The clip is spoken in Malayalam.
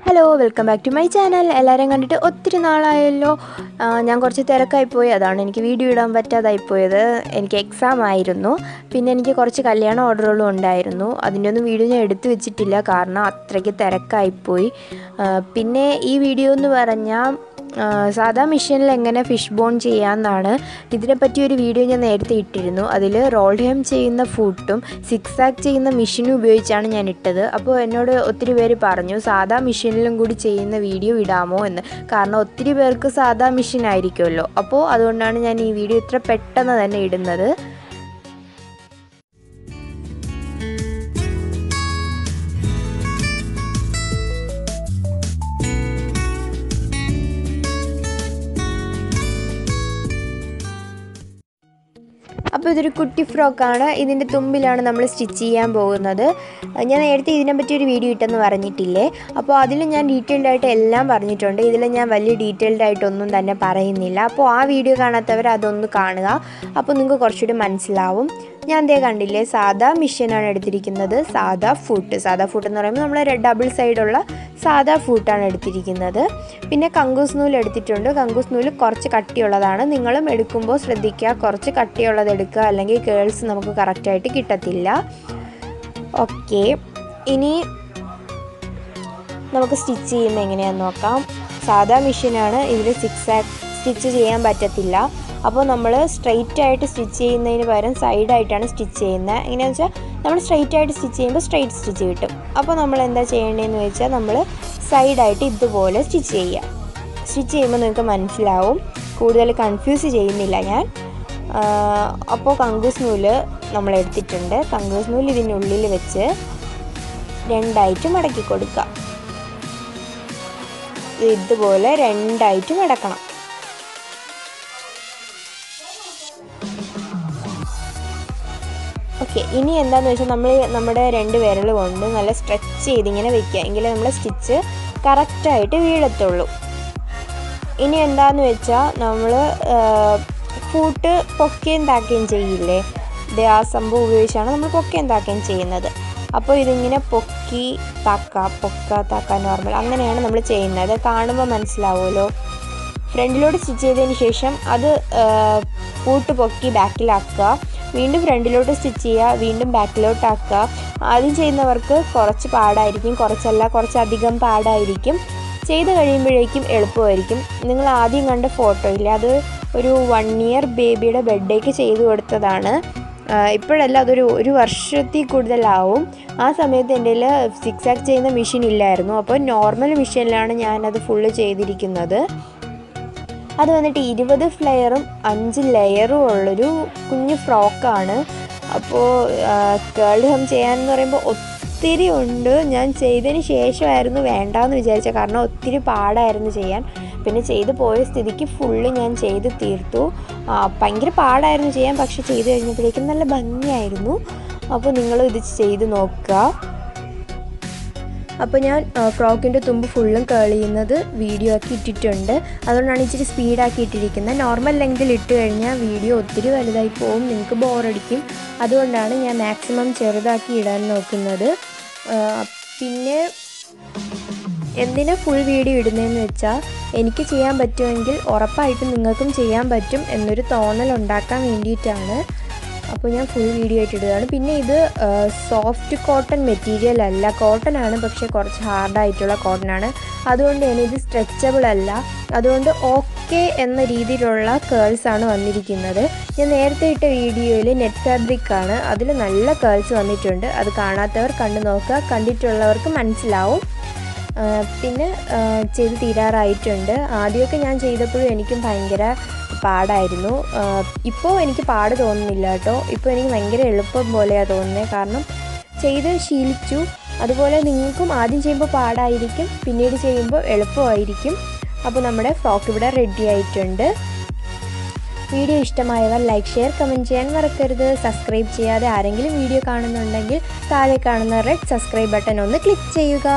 Hello welcome back to my channel എല്ലാവരെയും കണ്ടിട്ട് ഒത്തിരി നാളായല്ലോ. ഞാൻ കുറച്ച് തിരക്കായിപ്പോയി. അതാണ് എനിക്ക് വീഡിയോ ഇടാൻ പറ്റാതായിപ്പോയത്. എനിക്ക് എക്സാം ആയിരുന്നു. പിന്നെ എനിക്ക് കുറച്ച് കല്യാണ ഓർഡറുകളും ഉണ്ടായിരുന്നു. അതിന്റെ ഒന്നും വീഡിയോ ഞാൻ എടുത്തു വെച്ചിട്ടില്ല. കാരണം അത്രയ്ക്ക് തിരക്കായിപ്പോയി. പിന്നെ ഈ വീഡിയോ എന്ന് പറഞ്ഞാൽ സാധാ മെഷീനിൽ എങ്ങനെ ഫിഷ് ബോൺ ചെയ്യാമെന്നാണ് ഇതിനെപ്പറ്റി ഒരു വീഡിയോ ഞാൻ നേരത്തെ ഇട്ടിരുന്നു. അതിൽ റോൾ ഹെം ചെയ്യുന്ന ഫുട്ടും സിക്സ് ആക്ക് ചെയ്യുന്ന മെഷീനും ഉപയോഗിച്ചാണ് ഞാൻ ഇട്ടത്. അപ്പോൾ എന്നോട് ഒത്തിരി പേര് പറഞ്ഞു സാധാ മെഷീനിലും കൂടി ചെയ്യുന്ന വീഡിയോ ഇടാമോ എന്ന്. കാരണം ഒത്തിരി പേർക്ക് സാധാ മെഷീൻ ആയിരിക്കുമല്ലോ. അപ്പോൾ അതുകൊണ്ടാണ് ഞാൻ ഈ വീഡിയോ ഇത്ര പെട്ടെന്ന് തന്നെ ഇടുന്നത്. ഇതൊരു കുട്ടി ഫ്രോക്കാണ്. ഇതിന്റെ തുമ്പിലാണ് നമ്മൾ സ്റ്റിച്ച് ചെയ്യാൻ പോകുന്നത്. ഞാൻ നേരത്തെ ഇതിനെപ്പറ്റി ഒരു വീഡിയോ ഇട്ടെന്ന് പറഞ്ഞിട്ടില്ലേ? അപ്പോൾ അതിൽ ഞാൻ ഡീറ്റെയിൽഡ് ആയിട്ട് എല്ലാം പറഞ്ഞിട്ടുണ്ട്. ഇതിൽ ഞാൻ വലിയ ഡീറ്റെയിൽഡ് ആയിട്ടൊന്നും തന്നെ പറയുന്നില്ല. അപ്പോൾ ആ വീഡിയോ കാണാത്തവർ അതൊന്ന് കാണുക. അപ്പോൾ നിങ്ങൾക്ക് കുറച്ചുകൂടി മനസ്സിലാവും. ഞാൻ ദേ കണ്ടില്ലേ? സാധാ മിഷ്യനാണ് എടുത്തിരിക്കുന്നത്. സാധാ ഫുട്ട് സാധാ ഫുട്ട് എന്ന് പറയുമ്പോൾ നമ്മൾ റെഡ് ഡബിൾ സൈഡുള്ള സാധാ ഫുട്ടാണ് എടുത്തിരിക്കുന്നത്. പിന്നെ കങ്കൂസ് നൂൽ എടുത്തിട്ടുണ്ട്. കങ്കൂസ് നൂൽ കുറച്ച് കട്ടിയുള്ളതാണ്. നിങ്ങളും എടുക്കുമ്പോൾ ശ്രദ്ധിക്കുക. കുറച്ച് കട്ടിയുള്ളത് എടുക്കുക. അല്ലെങ്കിൽ കേൾസ് നമുക്ക് കറക്റ്റായിട്ട് കിട്ടത്തില്ല. ഓക്കെ ഇനി നമുക്ക് സ്റ്റിച്ച് ചെയ്യുന്ന എങ്ങനെയാണെന്ന് നോക്കാം. സാധാ മെഷീനാണ് ഇതിൽ സിക്സ് സ്റ്റിച്ച് ചെയ്യാൻ പറ്റത്തില്ല. അപ്പോൾ നമ്മൾ സ്ട്രെയിറ്റ് ആയിട്ട് സ്റ്റിച്ച് ചെയ്യുന്നതിന് പകരം സൈഡായിട്ടാണ് സ്റ്റിച്ച് ചെയ്യുന്നത്. എങ്ങനെയാണെന്ന് വെച്ചാൽ നമ്മൾ സ്ട്രെയിറ്റ് ആയിട്ട് സ്റ്റിച്ച് ചെയ്യുമ്പോൾ സ്ട്രെയിറ്റ് സ്റ്റിച്ച് കിട്ടും. അപ്പോൾ നമ്മൾ എന്താ ചെയ്യേണ്ടതെന്ന് വെച്ചാൽ നമ്മൾ സൈഡായിട്ട് ഇതുപോലെ സ്റ്റിച്ച് ചെയ്യുക. സ്റ്റിച്ച് ചെയ്യുമ്പോൾ നിങ്ങൾക്ക് മനസ്സിലാവും. കൂടുതൽ കൺഫ്യൂസ് ചെയ്യുന്നില്ല ഞാൻ. അപ്പോൾ കങ്കൂസ് നൂൽ നമ്മൾ എടുത്തിട്ടുണ്ട്. കങ്കൂസ് നൂൽ ഇതിനുള്ളിൽ വെച്ച് രണ്ടായിട്ട് മടക്കി കൊടുക്കുക. ഇതുപോലെ രണ്ടായിട്ട് മടക്കണം. ഓക്കെ ഇനി എന്താണെന്ന് വെച്ചാൽ നമ്മൾ നമ്മുടെ രണ്ട് വിരൽ കൊണ്ട് നല്ല സ്ട്രെച്ച് ചെയ്ത് ഇങ്ങനെ വെക്കുക എങ്കിലേ നമ്മൾ സ്റ്റിച്ച് കറക്റ്റായിട്ട് വീഴത്തുള്ളൂ. ഇനി എന്താന്ന് വെച്ചാൽ നമ്മൾ ഫൂട്ട് പൊക്കുകയും താക്കുകയും ചെയ്യില്ലേ? ഇത് ആ സംഭവം ഉപയോഗിച്ചാണ് നമ്മൾ പൊക്കുകയും താക്കുകയും ചെയ്യുന്നത്. അപ്പോൾ ഇതിങ്ങനെ പൊക്കി താക്ക പൊക്ക താക്ക നോർമൽ അങ്ങനെയാണ് നമ്മൾ ചെയ്യുന്നത്. കാണുമ്പോൾ മനസ്സിലാവുമല്ലോ. ഫ്രണ്ടിലോട്ട് സ്റ്റിച്ച് ചെയ്തതിന് ശേഷം അത് പൂട്ട് പൊക്കി ബാക്കിലാക്കുക വീണ്ടും ഫ്രണ്ടിലോട്ട് സ്റ്റിച്ച് ചെയ്യുക വീണ്ടും ബാക്കിലോട്ട് ആക്കുക ആദ്യം ചെയ്യുന്നവർക്ക് കുറച്ച് പാടായിരിക്കും കുറച്ചല്ല കുറച്ചധികം പാടായിരിക്കും. ചെയ്ത് കഴിയുമ്പോഴേക്കും എളുപ്പമായിരിക്കും. നിങ്ങൾ ആദ്യം കണ്ട ഫോട്ടോയില്ല അത് ഒരു വൺ ഇയർ ബേബിയുടെ ബർത്ത്ഡേക്ക് ചെയ്തു കൊടുത്തതാണ്. ഇപ്പോഴല്ല അതൊരു ഒരു വർഷത്തിൽ കൂടുതലാവും. ആ സമയത്ത് എന്റെ സിക്സ് ചെയ്യുന്ന മെഷീൻ ഇല്ലായിരുന്നു. അപ്പോൾ നോർമൽ മെഷീനിലാണ് ഞാനത് ഫുള്ള് ചെയ്തിരിക്കുന്നത്. അത് വന്നിട്ട് ഇരുപത് ഫ്ലെയറും അഞ്ച് ലെയറും ഉള്ളൊരു കുഞ്ഞു ഫ്രോക്കാണ്. അപ്പോൾ കേൾ ഹം ചെയ്യാനെന്ന് പറയുമ്പോൾ ഒത്തിരി ഉണ്ട്. ഞാൻ ചെയ്തതിന് ശേഷമായിരുന്നു വേണ്ടാന്ന് വിചാരിച്ച. കാരണം ഒത്തിരി പാടായിരുന്നു ചെയ്യാൻ. പിന്നെ ചെയ്തു പോയ സ്ഥിതിക്ക് ഫുള്ള് ഞാൻ ചെയ്ത് തീർത്തു. ഭയങ്കര പാടായിരുന്നു ചെയ്യാൻ. പക്ഷെ ചെയ്തു കഴിഞ്ഞപ്പോഴേക്കും നല്ല ഭംഗിയായിരുന്നു. അപ്പോൾ നിങ്ങളും ഇത് ചെയ്ത് നോക്കുക. അപ്പോൾ ഞാൻ ഫ്രോക്കിന്റെ തുമ്പ് ഫുള്ളും കേൾ ചെയ്യുന്നത് വീഡിയോ ആക്കി ഇട്ടിട്ടുണ്ട്. അതുകൊണ്ടാണ് ഇച്ചിരി സ്പീഡാക്കി ഇട്ടിരിക്കുന്നത്. നോർമൽ ലെങ്തിൽ ഇട്ട് കഴിഞ്ഞാൽ വീഡിയോ ഒത്തിരി വലുതായി പോവും. നിങ്ങൾക്ക് ബോറടിക്കും അതുകൊണ്ടാണ് ഞാൻ മാക്സിമം ചെറുതാക്കി ഇടാൻ നോക്കുന്നത്. പിന്നെ എന്തിനാ ഫുൾ വീഡിയോ ഇടുന്നതെന്ന് വെച്ചാൽ എനിക്ക് ചെയ്യാൻ പറ്റുമെങ്കിൽ ഉറപ്പായിട്ടും നിങ്ങൾക്കും ചെയ്യാൻ പറ്റും എന്നൊരു തോന്നൽ ഉണ്ടാക്കാൻ വേണ്ടിയിട്ടാണ്. അപ്പോൾ ഞാൻ ഫുൾ വീഡിയോ ആയിട്ട് ഇടുകയാണ് പിന്നെ ഇത് സോഫ്റ്റ് കോട്ടൺ മെറ്റീരിയൽ അല്ല. കോട്ടൺ ആണ് പക്ഷേ കുറച്ച് ഹാർഡായിട്ടുള്ള കോട്ടൺ ആണ്. അതുകൊണ്ട് തന്നെ ഇത് സ്ട്രെച്ചബിൾ അല്ല. അതുകൊണ്ട് ഓക്കെ എന്ന രീതിയിലുള്ള കേൾസ് ആണ് വന്നിരിക്കുന്നത്. ഞാൻ നേരത്തെ ഇട്ട വീഡിയോയിൽ നെറ്റ് ഫാബ്രിക് ആണ്. അതിൽ നല്ല കേൾസ് വന്നിട്ടുണ്ട്. അത് കാണാത്തവർ കണ്ടു നോക്കുക. കണ്ടിട്ടുള്ളവർക്ക് മനസ്സിലാവും. പിന്നെ ചെയ്ത് തീരാറായിട്ടുണ്ട്. ആദ്യമൊക്കെ ഞാൻ ചെയ്തപ്പോഴും എനിക്കും ഭയങ്കര പാടായിരുന്നു. ഇപ്പോൾ എനിക്ക് പാട് തോന്നുന്നില്ല കേട്ടോ. ഇപ്പോൾ എനിക്ക് ഭയങ്കര എളുപ്പം പോലെയാണ് തോന്നുന്നത് കാരണം ചെയ്ത് ശീലിച്ചു. അതുപോലെ നിങ്ങൾക്കും ആദ്യം ചെയ്യുമ്പോൾ പാടായിരിക്കും. പിന്നീട് ചെയ്യുമ്പോൾ എളുപ്പമായിരിക്കും. അപ്പോൾ നമ്മുടെ ഫ്രോക്ക് ഇവിടെ റെഡി ആയിട്ടുണ്ട്. വീഡിയോ ഇഷ്ടമായവർ ലൈക്ക് ഷെയർ കമന്റ് ചെയ്യാൻ മറക്കരുത്. സബ്സ്ക്രൈബ് ചെയ്യാതെ ആരെങ്കിലും വീഡിയോ കാണുന്നുണ്ടെങ്കിൽ താഴെ കാണുന്ന റെഡ് സബ്സ്ക്രൈബ് ബട്ടൺ ഒന്ന് ക്ലിക്ക് ചെയ്യുക.